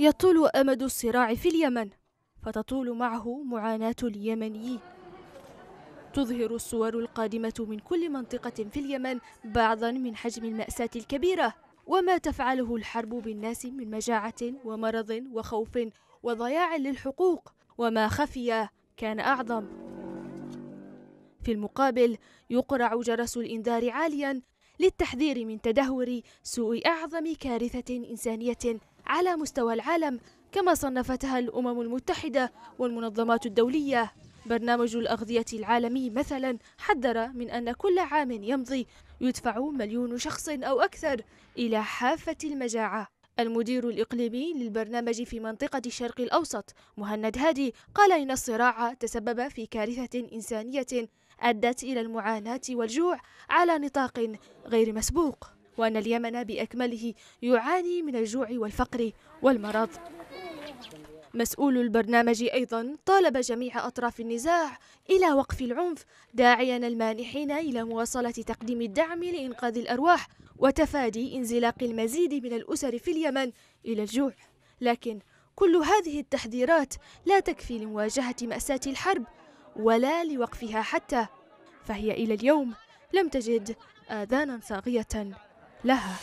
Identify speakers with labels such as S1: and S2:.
S1: يطول أمد الصراع في اليمن فتطول معه معاناة اليمنيين. تظهر الصور القادمة من كل منطقة في اليمن بعضا من حجم المأساة الكبيرة وما تفعله الحرب بالناس من مجاعة ومرض وخوف وضياع للحقوق وما خفي كان أعظم. في المقابل يقرع جرس الإنذار عاليا للتحذير من تدهور سوء أعظم كارثة إنسانية على مستوى العالم كما صنفتها الأمم المتحدة والمنظمات الدولية. برنامج الأغذية العالمي مثلا حذر من أن كل عام يمضي يدفع مليون شخص أو أكثر إلى حافة المجاعة. المدير الإقليمي للبرنامج في منطقة الشرق الأوسط مهند هادي قال إن الصراع تسبب في كارثة إنسانية أدت إلى المعاناة والجوع على نطاق غير مسبوق. وأن اليمن بأكمله يعاني من الجوع والفقر والمرض. مسؤول البرنامج أيضا طالب جميع أطراف النزاع إلى وقف العنف داعيا المانحين إلى مواصلة تقديم الدعم لإنقاذ الأرواح وتفادي انزلاق المزيد من الأسر في اليمن إلى الجوع. لكن كل هذه التحذيرات لا تكفي لمواجهة مأساة الحرب ولا لوقفها حتى فهي إلى اليوم لم تجد آذانا صاغية. لها.